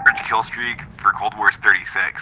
Average kill streak for Cold War is 36.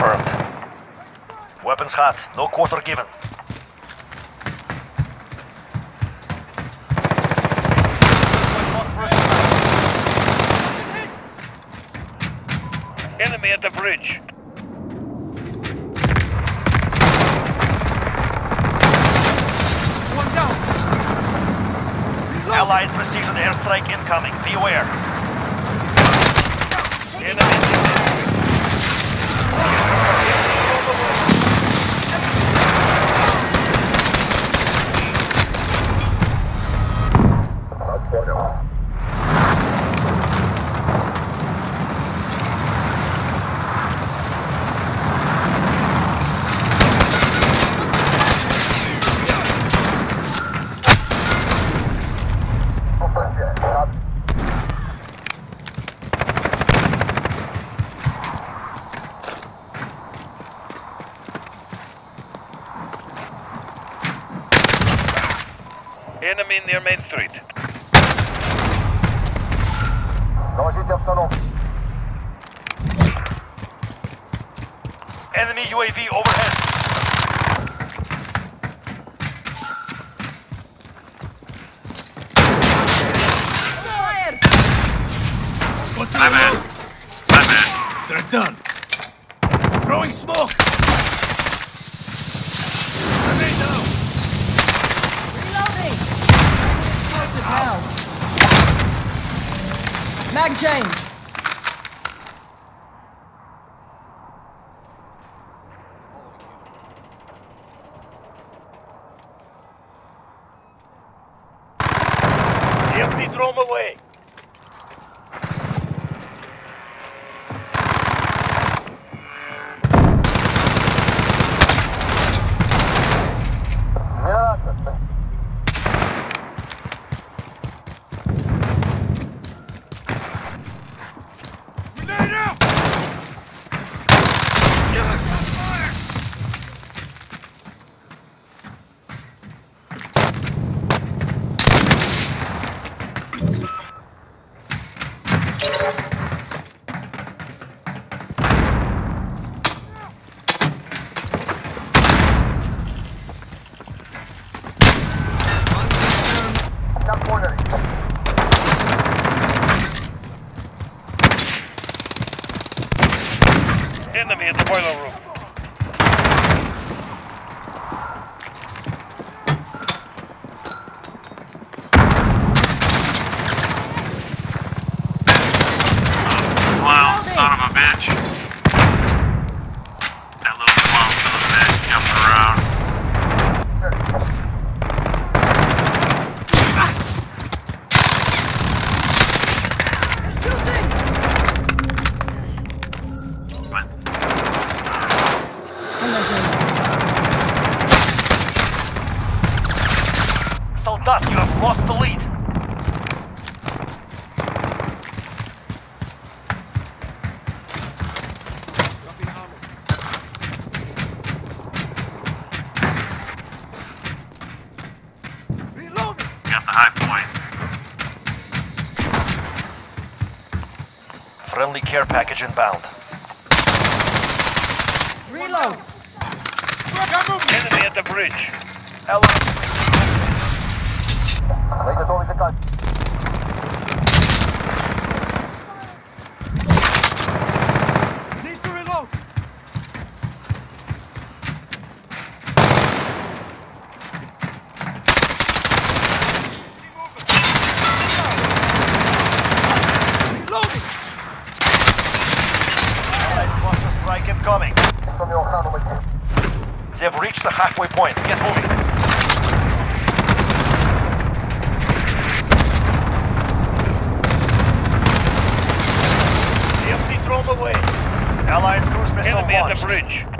Confirmed. Weapons hot. No quarter given. Enemy at the bridge. One down. Allied precision airstrike incoming. Beware. Done. Throwing smoke. Down. Reloading! Mag change. You have lost the lead. got the high point. Friendly care package inbound. Reload! Enemy at the bridge. Allied Need to reload. Reloading. Allied cluster strike incoming. They have reached the halfway point. Get moving. Empty throw 'em away. Allied cruise missile Enemy at the bridge.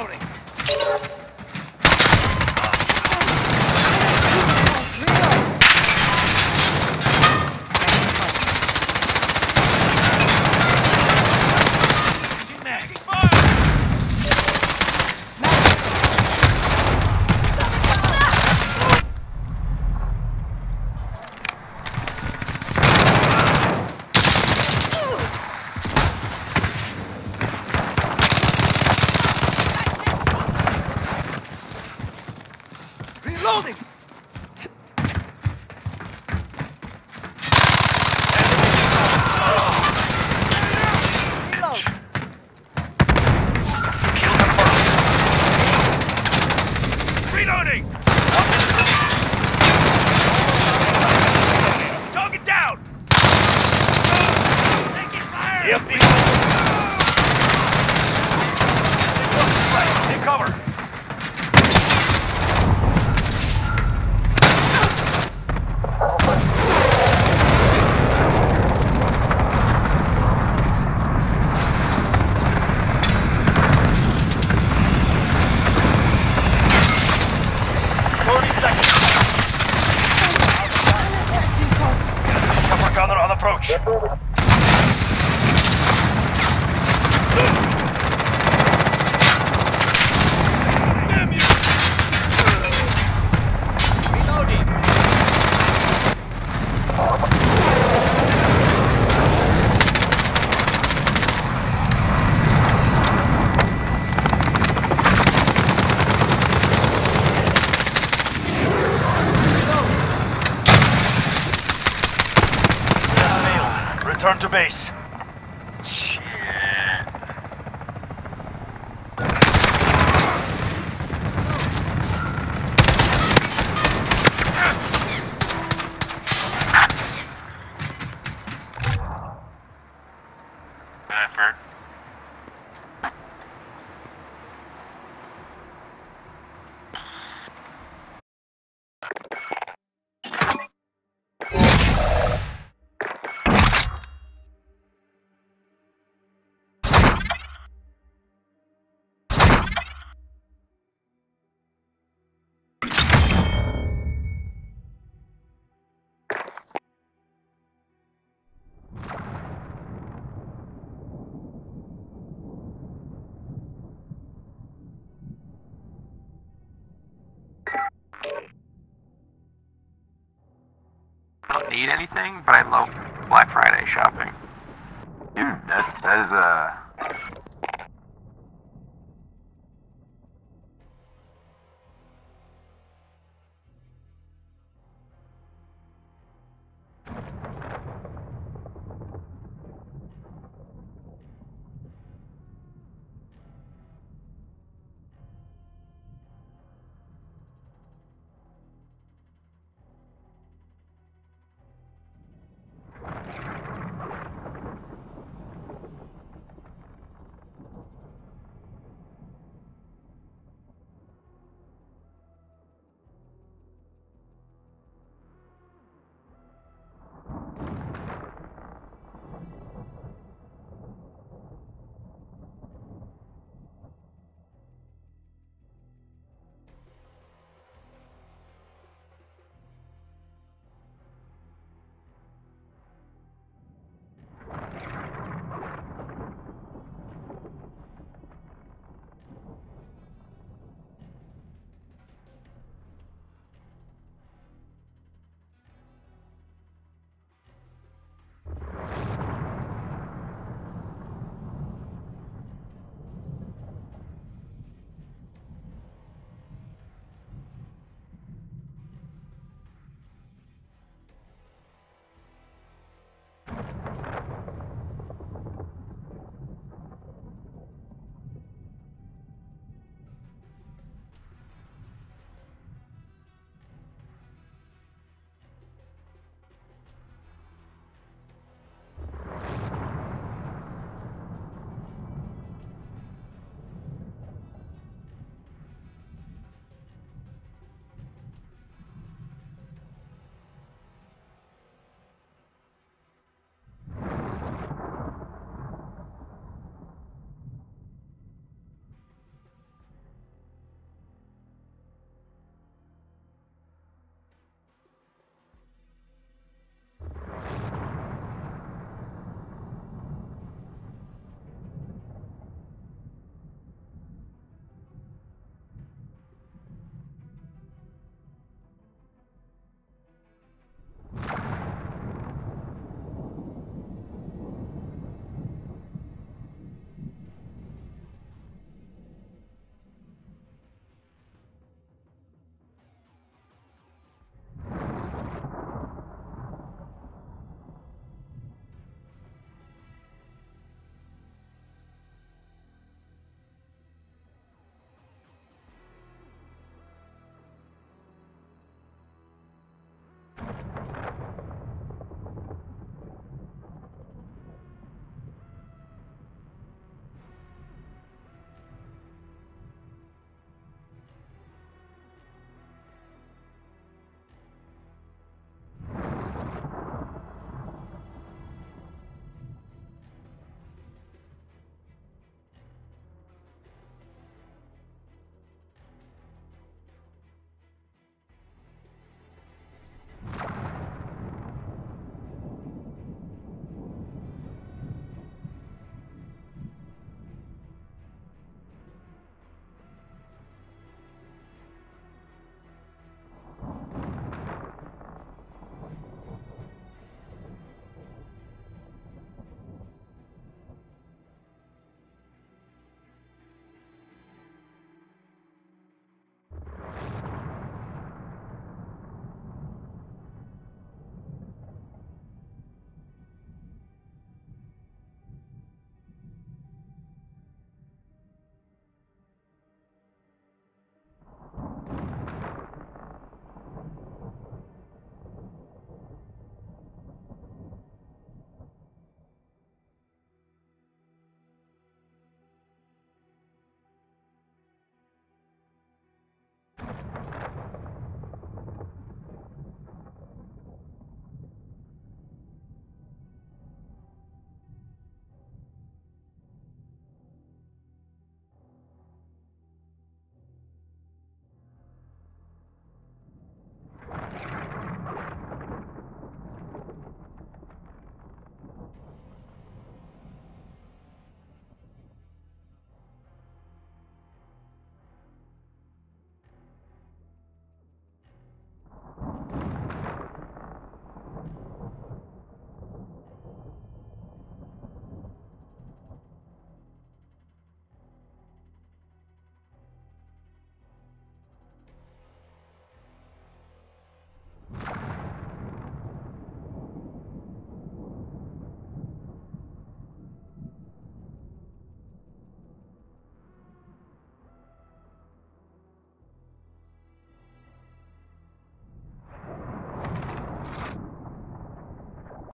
Reloading. EMP throwing Take cover. Return to base. Need anything, but I love Black Friday shopping. Dude, that's that is a